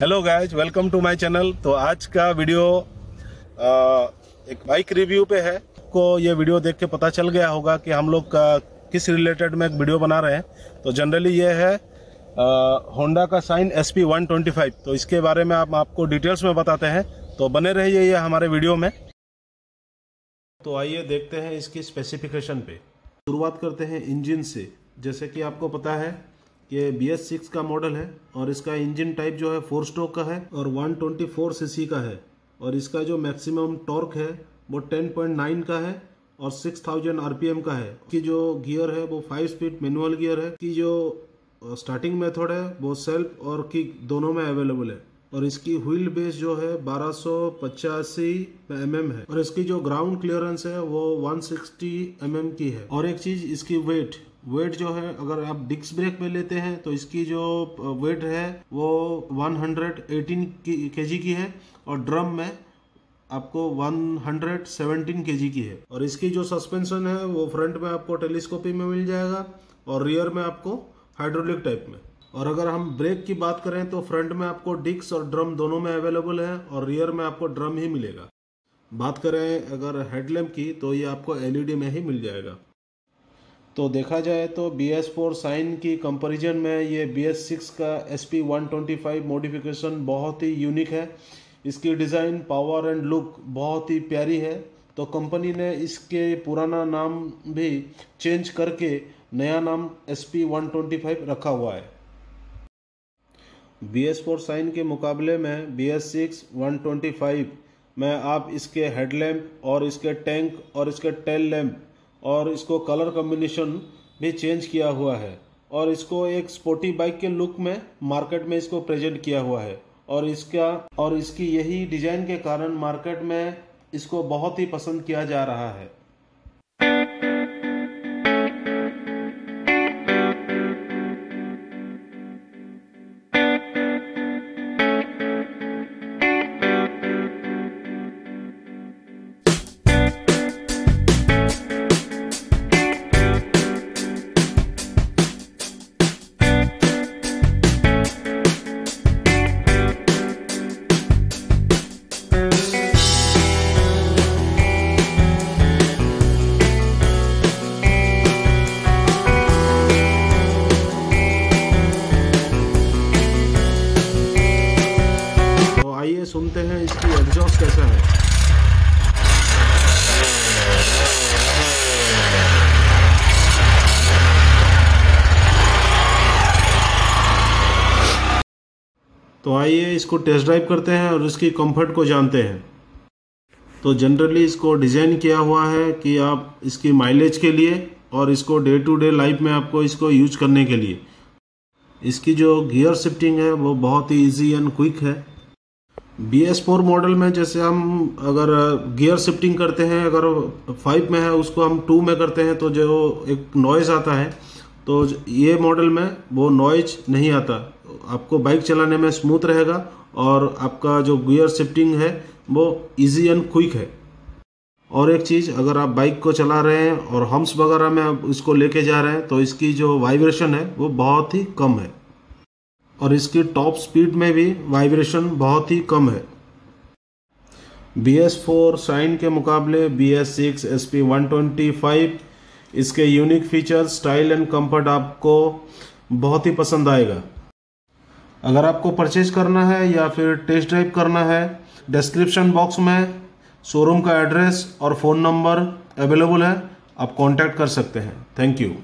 Hello guys welcome to my channel तो आज का वीडियो आ, एक बाइक रिव्यू पे है। को ये वीडियो देख के पता चल गया होगा कि हम लोग किस रिलेटेड में एक वीडियो बना रहे हैं। तो जनरली ये है होंडा का Shine S P one twenty five तो इसके बारे में आप आपको डिटेल्स में बताते हैं। तो बने रहिए ये हमारे वीडियो में। तो आइए देखते हैं इसकी स्पेसिफिकेशन पे। शुरुआत करते हैं इंजन से। जैसे कि आपको पता है ये बी एस सिक्स का मॉडल है और इसका इंजन टाइप जो है फोर स्ट्रोक का है और 124 सीसी का है। और इसका जो मैक्सिमम टॉर्क है वो 10.9 का है और 6000 आरपीएम का है। की जो गियर है वो फाइव स्पीड मैनुअल गियर है, की जो स्टार्टिंग मेथड है वो सेल्फ और किक दोनों में अवेलेबल है। और इसकी व्हील बेस जो है बारह सौ पचासी एम एम है। और इसकी जो ग्राउंड क्लियरेंस है वो 160 एम एम की है। और एक चीज़ इसकी वेट वेट जो है, अगर आप डिस्क ब्रेक में लेते हैं तो इसकी जो वेट है, वो 118 केजी की है और ड्रम में आपको 117 केजी की है। और इसकी जो सस्पेंशन है, वो फ्रंट में आपको टेलीस्कोपी में मिल जाएगा और रियर में आपको हाइड्रोलिक टाइप में। और अगर हम ब्रेक की बात करें तो फ्रंट में आपको डिक्स और ड्रम दोनों में अवेलेबल है और रियर में आपको ड्रम ही मिलेगा। बात करें अगर हेडलैम्प की तो ये आपको एलईडी में ही मिल जाएगा। तो देखा जाए तो बी एस फोर साइन की कंपेरिजन में ये बी एस सिक्स का S P one twenty five modification बहुत ही यूनिक है। इसकी डिज़ाइन पावर एंड लुक बहुत ही प्यारी है। तो कंपनी ने इसके पुराना नाम भी चेंज करके नया नाम S P one twenty five रखा हुआ है। बी एस फोर साइन के मुकाबले में B S six one twenty five में आप इसके हेडलैम्प और इसके टैंक और इसके टेल लैम्प और इसको कलर कॉम्बिनेशन भी चेंज किया हुआ है। और इसको एक स्पोर्टी बाइक के लुक में मार्केट में इसको प्रेजेंट किया हुआ है। और इसका, और इसकी यही डिज़ाइन के कारण मार्केट में इसको बहुत ही पसंद किया जा रहा है। आइए सुनते हैं इसकी एग्जॉस्ट कैसा है। तो आइए इसको टेस्ट ड्राइव करते हैं और इसकी कंफर्ट को जानते हैं। तो जनरली इसको डिज़ाइन किया हुआ है कि आप इसकी माइलेज के लिए और इसको डे टू डे लाइफ में आपको इसको यूज़ करने के लिए। इसकी जो गियर शिफ्टिंग है वो बहुत ही इजी एंड क्विक है। बी एस फोर मॉडल में जैसे हम अगर गियर शिफ्टिंग करते हैं, अगर फाइव में है, उसको हम टू में करते हैं तो जो एक नॉइज़ आता है तो ये मॉडल में वो नॉइज़ नहीं आता। आपको बाइक चलाने में स्मूथ रहेगा और आपका जो गियर शिफ्टिंग है, वो इजी एंड क्विक है। और एक चीज़, अगर आप बाइक को चला रहे हैं और हम्स वगैरह में आप इसको लेके जा रहे हैं तो इसकी जो वाइब्रेशन है, वो बहुत ही कम है। और इसकी टॉप स्पीड में भी वाइब्रेशन बहुत ही कम है। बी एस फोर साइन के मुकाबले B S six S P one twenty five इसके unique features style and comfort आपको बहुत ही पसंद आएगा। अगर आपको परचेज करना है या फिर टेस्ट ड्राइव करना है डिस्क्रिप्शन बॉक्स में शोरूम का एड्रेस और फ़ोन नंबर अवेलेबल है, आप कांटेक्ट कर सकते हैं। Thank you